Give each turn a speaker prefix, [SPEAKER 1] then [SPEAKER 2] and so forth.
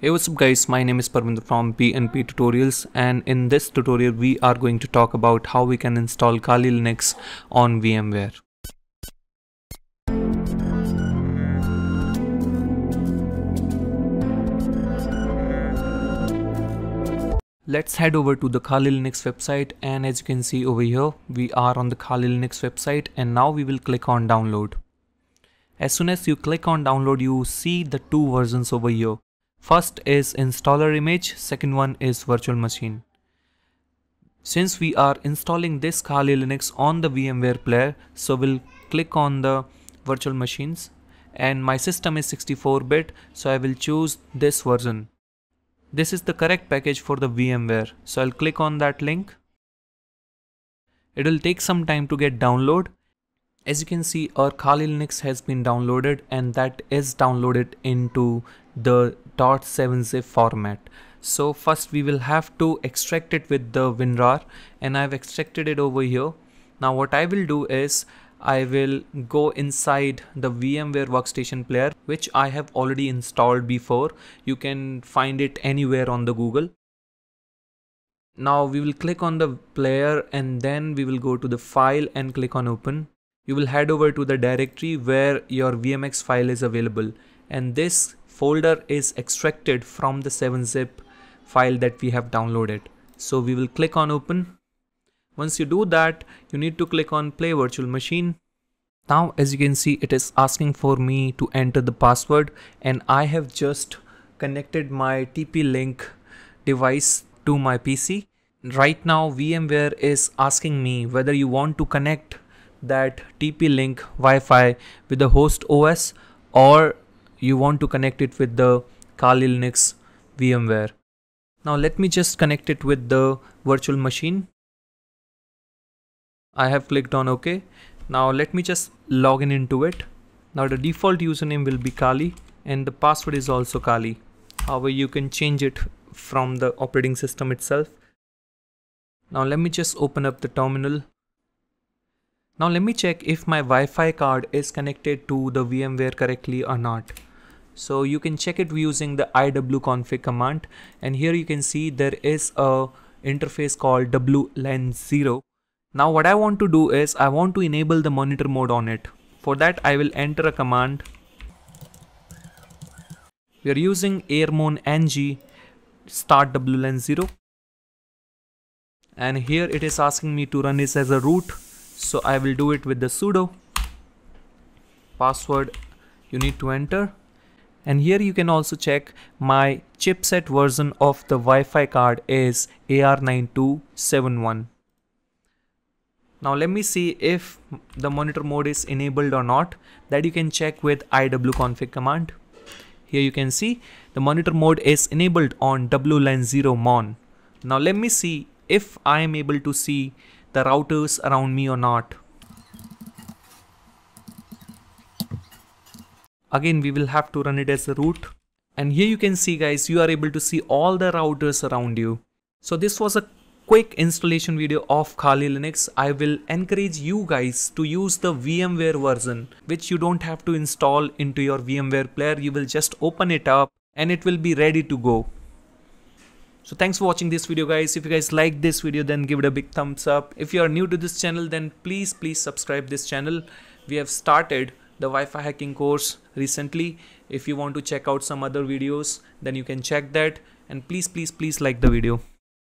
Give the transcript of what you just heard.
[SPEAKER 1] Hey what's up guys, my name is Parminder from PNP Tutorials and in this tutorial we are going to talk about how we can install Kali Linux on VMware. Let's head over to the Kali Linux website and as you can see over here we are on the Kali Linux website and now we will click on download. As soon as you click on download you see the two versions over here First is installer image, second one is virtual machine. Since we are installing this Kali Linux on the VMware player, so we'll click on the virtual machines and my system is 64-bit, so I will choose this version. This is the correct package for the VMware, so I'll click on that link. It will take some time to get download. As you can see, our Kali Linux has been downloaded and that is downloaded into the .7zip format. So first we will have to extract it with the WinRAR and I've extracted it over here. Now what I will do is I will go inside the VMware workstation player which I have already installed before. You can find it anywhere on the Google. Now we will click on the player and then we will go to the file and click on open. You will head over to the directory where your VMX file is available and this folder is extracted from the 7zip file that we have downloaded. So we will click on open. Once you do that, you need to click on play virtual machine. Now as you can see it is asking for me to enter the password and I have just connected my TP-Link device to my PC. Right now VMware is asking me whether you want to connect that TP-Link Wi-Fi with the host OS or you want to connect it with the Kali Linux VMware. Now let me just connect it with the virtual machine. I have clicked on OK. Now let me just log in into it. Now the default username will be Kali and the password is also Kali. However, you can change it from the operating system itself. Now let me just open up the terminal. Now let me check if my Wi-Fi card is connected to the VMware correctly or not so you can check it using the iwconfig command. And here you can see there is a interface called wlan0 now what I want to do is I want to enable the monitor mode on it. For that I will enter a command. We are using airmon ng start wlan0 and here it is asking me to run this as a root. So I will do it with the sudo. Password you need to enter and here you can also check my chipset version of the Wi-Fi card is AR9271. Now let me see if the monitor mode is enabled or not that you can check with iwconfig command. Here you can see the monitor mode is enabled on WLAN0 mon. Now let me see if I am able to see the routers around me or not. Again we will have to run it as a root and here you can see guys you are able to see all the routers around you. So this was a quick installation video of Kali Linux. I will encourage you guys to use the VMware version which you don't have to install into your VMware player. You will just open it up and it will be ready to go. So thanks for watching this video guys. If you guys like this video then give it a big thumbs up. If you are new to this channel then please please subscribe this channel. We have started the Wi-Fi hacking course recently. If you want to check out some other videos, then you can check that. And please, please, please like the video.